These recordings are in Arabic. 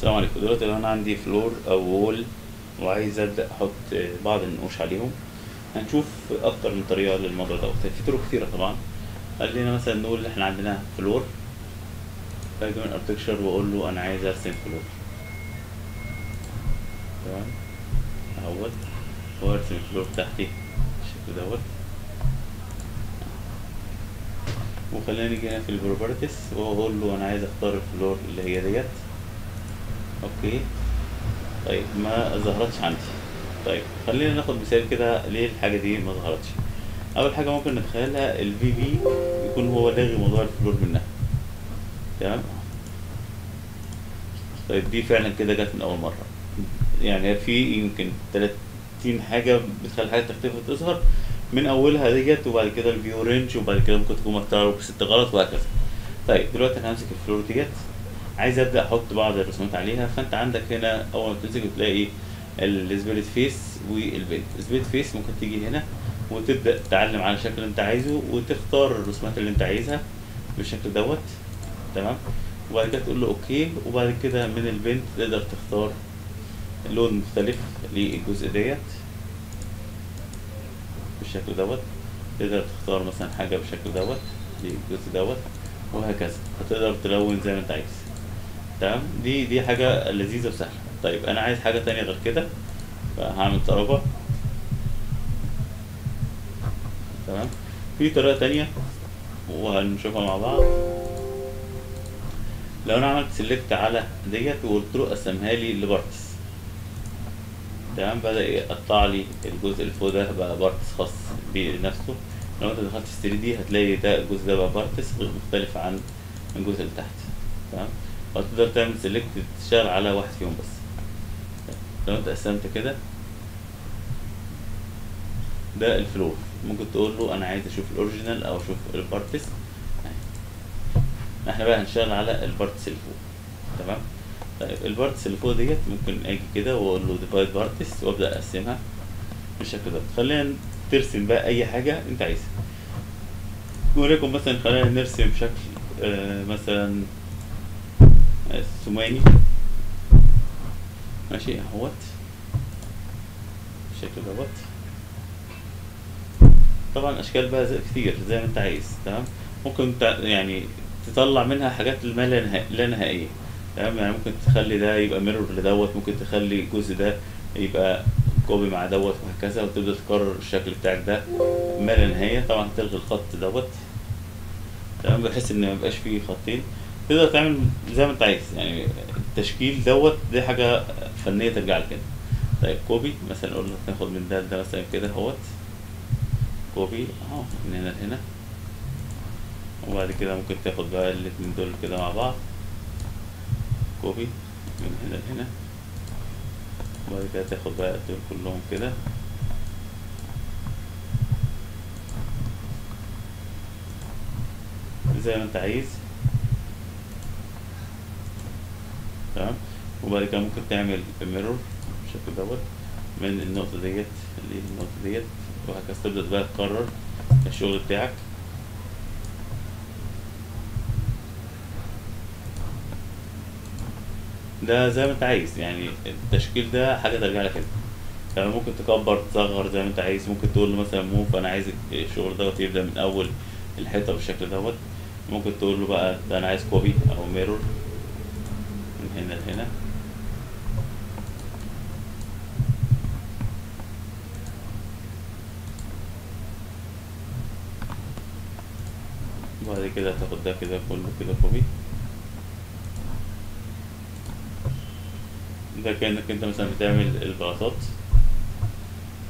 السلام عليكم. دلوقتي لو أنا عندي floor أو wall وعايز أبدأ أحط بعض النقوش عليهم. هنشوف أكتر من طريقة للموضوع دوت في طرق كتيرة طبعا. خلينا مثلا نقول إحنا عندنا floor باجي من architecture وأقول له أنا عايز أرسم floor تمام؟ أهوت. وارسم ال floor بتاعتي بالشكل دوت. وخلينا نيجي هنا في ال properties وأقول له أنا عايز أختار ال floor اللي هي ديت. okay. طيب ما ظهرتش عندي. طيب خلينا ناخد مثال كده ليه الحاجة دي ما ظهرتش. أول حاجة ممكن نتخيلها ال VV يكون هو لاغي موضوع ال floor منها. تمام؟ طيب دي فعلا كده جت من أول مرة. يعني في يمكن 30 حاجة بتخلي حاجة تختفي وتظهر من أولها ديت وبعد كده ال view range وبعد كده ممكن تكون مختار phase غلط وهكذا. طيب دلوقتي أنا همسك ال floor ديت. عايز أبدأ أحط بعض الرسومات عليها فأنت عندك هنا أول ما تمسك بتلاقي ال split face وال paint. ال split face ممكن تيجي هنا وتبدأ تعلم على الشكل اللي أنت عايزه وتختار الرسومات اللي أنت عايزها بالشكل دوت. تمام؟ وبعد كده تقول له okay. وبعد كده من ال paint تقدر تختار لون مختلف للجزء ديت بالشكل دوت. تقدر تختار مثلا حاجة بالشكل دوت للجزء دوت وهكذا. هتقدر تلون زي ما أنت عايز. تمام؟ دي دي حاجة لذيذة وسهلة. طيب أنا عايز حاجة تانية غير كده فهعمل تراجع تمام؟ في طريقة تانية وهنشوفها مع بعض. لو أنا عملت select على ديت وقلت له قسمها لي ل parts. تمام؟ بدأ يقطع لي الجزء اللي فوق ده بقى parts خاص بنفسه لو أنت دخلت في 3D هتلاقي ده الجزء ده بقى parts مختلف عن الجزء اللي تحت. تمام؟ وتقدر تعمل select تشتغل على واحد فيهم بس. لو انت قسمت كده ده ال floor ممكن تقول له أنا عايز أشوف ال original أو أشوف ال parts إحنا بقى هنشتغل على ال parts اللي فوق. تمام؟ طيب ال parts اللي فوق ديت ممكن أجي كده وأقول له divide parts وأبدأ أقسمها بالشكل ده. خلينا ترسم بقى أي حاجة أنت عايزها. وليكن مثلا خلينا نرسم بشكل آه مثلا ثماني ماشي أهوت. بالشكل دوت طبعا أشكال بقى كتير زي ما أنت عايز تمام؟ ممكن يعني تطلع منها حاجات ما لا نهائية تمام؟ يعني ممكن تخلي ده يبقى mirror لدوت ممكن تخلي الجزء ده يبقى copy مع دوت وهكذا وتبدأ تكرر الشكل بتاعك ده ما لا نهايه طبعا تلغي الخط دوت تمام؟ بحيث إن ما يبقاش فيه خطين. تقدر تعمل زي ما انت عايز. يعني التشكيل دوت دي حاجة فنية ترجع لك كده. طيب copy مثلا له ناخد من ده ده مثلا كده اهوت. copy اهو من هنا لهنا. وبعد كده ممكن تاخد بقى الاتنين دول كده مع بعض. copy من هنا لهنا. وبعد كده تاخد بقى دول كلهم كده. زي ما انت عايز. تمام؟ وبعد كده ممكن تعمل mirror بالشكل دوت من النقطة ديت للنقطة ديت وهكذا تبدأ بقى تكرر الشغل بتاعك. ده زي ما انت عايز يعني التشكيل ده حاجة ترجع لك انت. يعني ممكن تكبر تصغر زي ما انت عايز. ممكن تقول مثلا move أنا عايز الشغل دوت يبدأ من أول الحيطة بالشكل دوت. ممكن تقول له بقى ده أنا عايز copy أو mirror هنا لهنا. وبعد كده تاخد ده كده كله كده copy ده كأنك أنت مثلا بتعمل البلاطات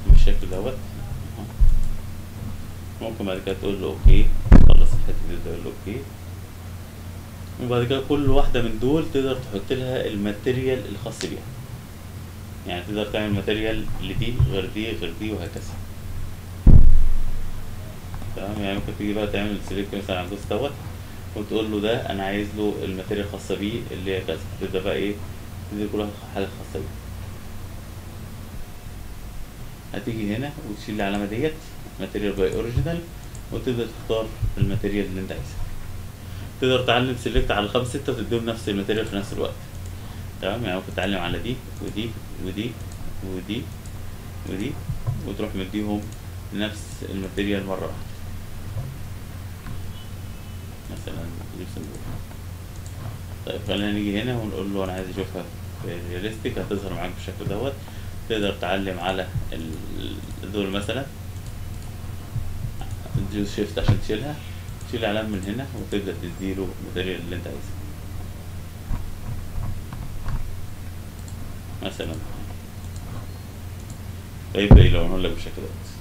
بالشكل دوت. ممكن بعد كده تقول له okay خلص الحتة دي تقول له okay وبعد كده كل واحدة من دول تقدر تحط لها ال material الخاص بيها. يعني تقدر تعمل material لدي غير دي غير دي وهكذا. تمام؟ يعني ممكن تيجي بقى تعمل select مثلا على الجزء دوت وتقول له ده أنا عايز له ال material الخاصة بيه اللي هي كذا. تبدأ بقى إيه؟ تدي كل واحد حاجة خاصة بيه. هتيجي هنا وتشيل العلامة ديت material by original وتبدأ تختار ال material اللي أنت عايزها. تقدر تعلم select على الخمس ستة وتديهم نفس ال material في نفس الوقت. تمام؟ يعني ممكن تعلم على دي ودي ودي ودي ودي وتروح مديهم نفس ال material مرة واحدة. مثلا gypsum طيب خلينا نيجي هنا ونقول له أنا عايز أشوفها realistic هتظهر معاك بالشكل دوت. تقدر تعلم على دول مثلا. تدوس shift عشان تشيلها. تشيل علامة من هنا وتبدأ تديله ال material اللي أنت عايزها مثلا. فيبدأ يلونه لك بالشكل دوت